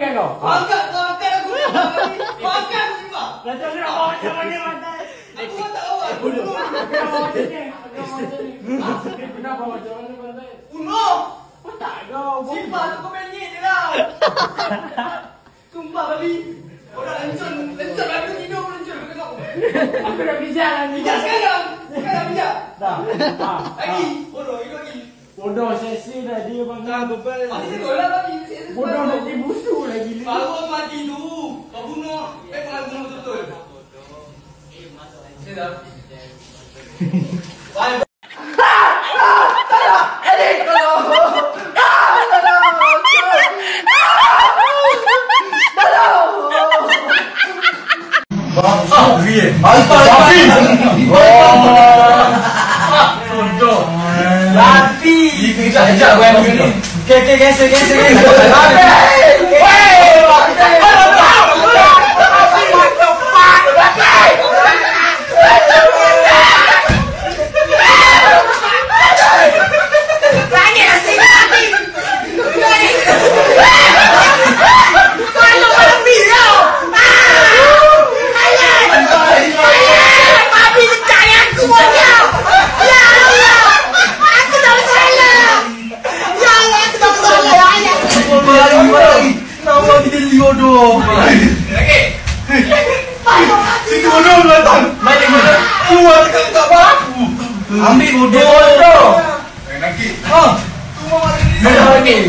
kan kau? Angkat kau angkat aku. Kau angkat aku macam mana mantai. Aku pun tak awak. Kena bawa macam ni. Kena bawa macam ni. Kena bawa macam mana mantai? Uno. Kau tak kau. Simbah tu kau main ni je lah. Sumpah babi. Kau dah lencun. Lencun babi tidur kau lencun. Kau tengok. Aku dah bijak lah ni. Bijak sekarang. Sekarang bijak. Dah. Ah. Lagi. Bodoh. Ikut lagi. Bodoh sesi dah dia bangga bebel. Tidur lah babi. Bodoh nak dibusu lagi ni. Baru mati tu. Kau bunuh. Eh kau bunuh betul-betul. Saya dah. Bye. Mati. Okay, okay, cancel, cancel, cancel. Situ bodoh tu datang Balik mana? Keluar tak kat bawah. Ambil bodoh Dia. bodoh Nakit Ha? Tumah mana ni? Nakit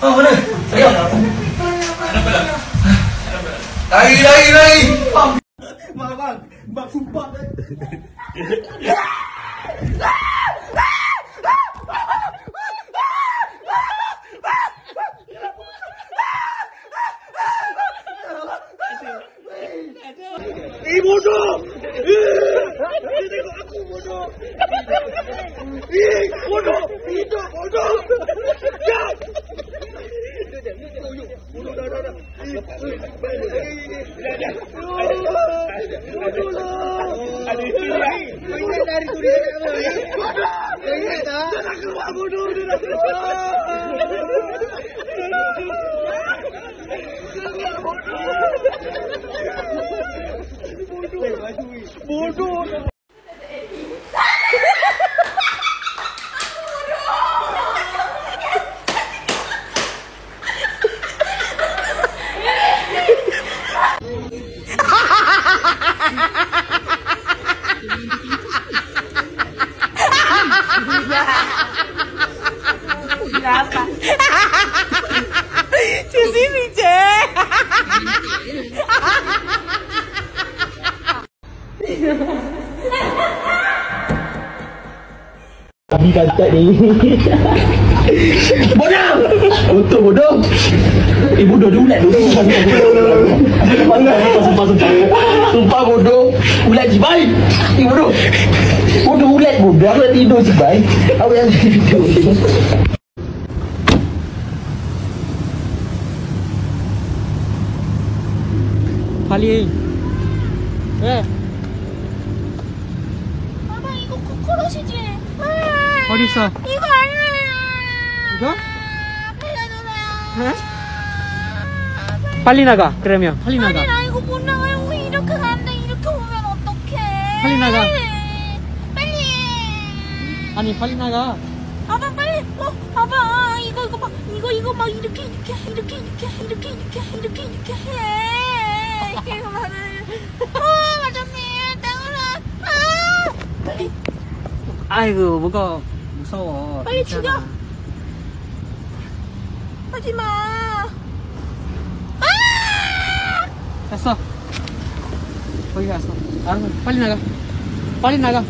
Ha mana? Sayang Lari lari lari. Bang. Bang Bang sumpah. tadi Dia tengok aku bodoh! Eh bodoh! Hidup bodoh! Ya! Bodoh dah dah dah. Eh, balik lagi ni. Bodoh lah. 不住了。Kami kantat ni. bodoh! Untuk bodoh. Eh bodoh dia ulat dulu. Sumpah sumpah sumpah. Sumpah bodoh. Ulat jibai. Eh bodoh. Bodoh ulat bodoh. Aku dah tidur jibai. Aku yang tidur. Kali. Eh, 코코넛이지? 어디 있어? 이거 아니야. 이거? 에? 빨리 나가. 그러면 빨리 나가. 아니 나 이거 못 나가요. 우리 이렇게 가는데 이렇게 오면 어떡해? 빨리 나가. 빨리. 아니 빨리 나가. 아빠 빨리. 어, 아빠 이거 이거 막 이거 이거 막 이렇게 이렇게 이렇게 이렇게 이렇게 이렇게 이렇게 이렇게 해. 이거 맞아. 어 맞았네. 땅으로. 아. 빨리 아이고 뭐가 무서워. 빨리. 죽여. 하지 마. 아! 됐어. 거기 갔어. 알았어. 빨리 나가. 빨리 나가.